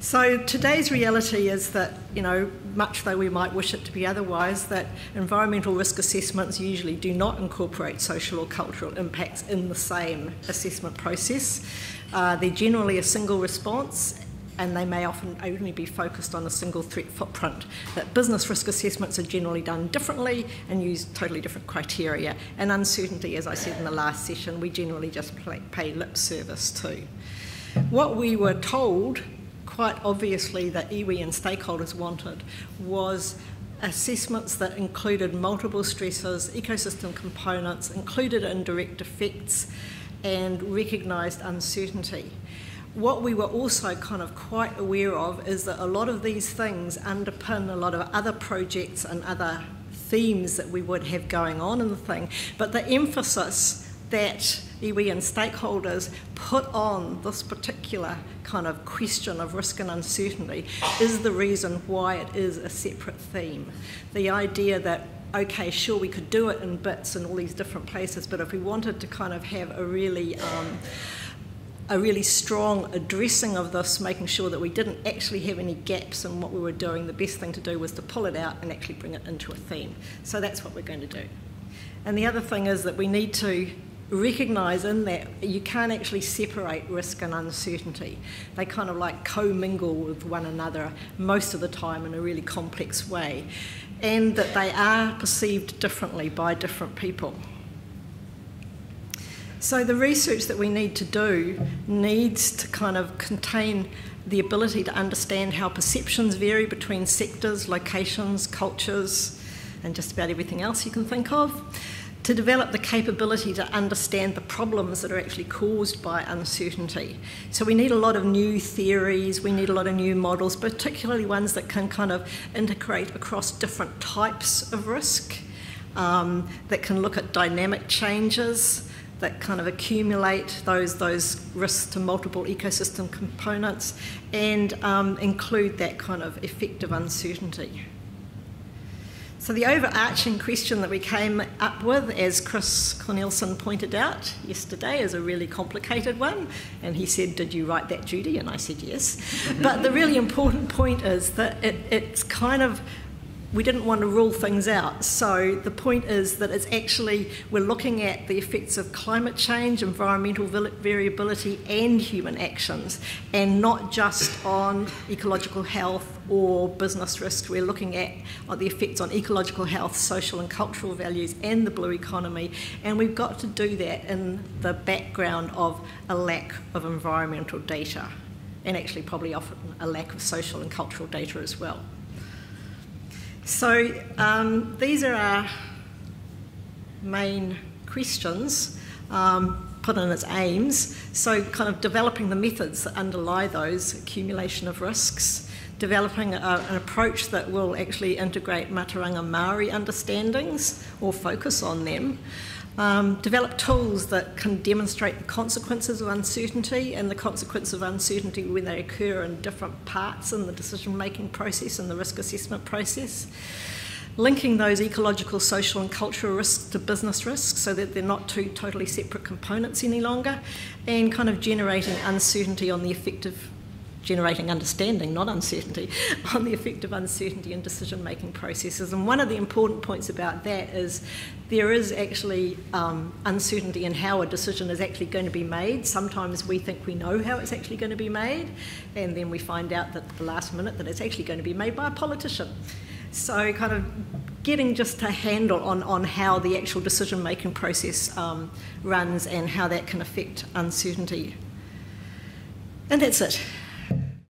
So today's reality is that, you know, much though we might wish it to be otherwise, that environmental risk assessments usually do not incorporate social or cultural impacts in the same assessment process. Uh, they're generally a single response and they may often only be focused on a single threat footprint. That business risk assessments are generally done differently and use totally different criteria. And uncertainty, as I said in the last session, we generally just pay lip service to. What we were told quite obviously that iwi and stakeholders wanted was assessments that included multiple stressors, ecosystem components, included indirect effects, and recognised uncertainty. What we were also kind of quite aware of is that a lot of these things underpin a lot of other projects and other themes that we would have going on in the thing, but the emphasis that iwi and stakeholders put on this particular kind of question of risk and uncertainty is the reason why it is a separate theme. The idea that okay, sure, we could do it in bits in all these different places, but if we wanted to kind of have a really um, a really strong addressing of this, making sure that we didn't actually have any gaps in what we were doing, the best thing to do was to pull it out and actually bring it into a theme. So that's what we're going to do. And the other thing is that we need to recognise in that you can't actually separate risk and uncertainty. They kind of like commingle with one another most of the time in a really complex way, and that they are perceived differently by different people. So the research that we need to do needs to kind of contain the ability to understand how perceptions vary between sectors, locations, cultures, and just about everything else you can think of to develop the capability to understand the problems that are actually caused by uncertainty. So we need a lot of new theories, we need a lot of new models, particularly ones that can kind of integrate across different types of risk, um, that can look at dynamic changes, that kind of accumulate those, those risks to multiple ecosystem components and um, include that kind of effective uncertainty. So, the overarching question that we came up with, as Chris Cornelisen pointed out yesterday, is a really complicated one. And he said, Did you write that, Judi? And I said, Yes. but the really important point is that it, it's kind of we didn't want to rule things out. So the point is that it's actually, we're looking at the effects of climate change, environmental variability, and human actions, and not just on ecological health or business risks. We're looking at uh, the effects on ecological health, social and cultural values, and the blue economy. And we've got to do that in the background of a lack of environmental data, and actually, probably often a lack of social and cultural data as well. So um, these are our main questions um, put in as aims. So kind of developing the methods that underlie those accumulation of risks, developing a, an approach that will actually integrate Matauranga Maori understandings or focus on them, um, develop tools that can demonstrate the consequences of uncertainty and the consequences of uncertainty when they occur in different parts in the decision making process and the risk assessment process. Linking those ecological, social, and cultural risks to business risks so that they're not two totally separate components any longer, and kind of generating uncertainty on the effective generating understanding, not uncertainty, on the effect of uncertainty in decision making processes. And one of the important points about that is there is actually um, uncertainty in how a decision is actually going to be made. Sometimes we think we know how it's actually going to be made, and then we find out that at the last minute that it's actually going to be made by a politician. So, kind of getting just a handle on, on how the actual decision making process um, runs and how that can affect uncertainty. And that's it.